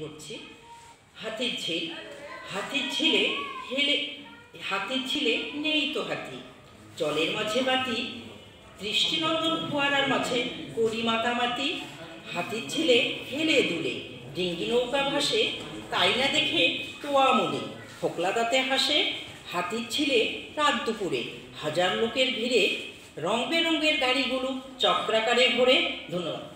হচ্ছে হাতির ঝিল। হাতির ঝিলে হেলে হাতির ঝিলে নেই তো হাতি। জলের মাঝে বাতি দৃষ্টিনন্দন ফোয়ারার মাঝে করি মাতামাতি হাতির ঝিলে হেলে দুলে। ডিঙ্গি নৌকা ভাসে, তাই না দেখে তোয়া মনে। ফোকলা দাঁতে হাসে, হাতির ছিলে রাত দুপুরে। হাজার লোকের ভিড়ে রং বেরঙ্গের গাড়িগুলো চক্রাকারে ঘোরে ধন্যবাদ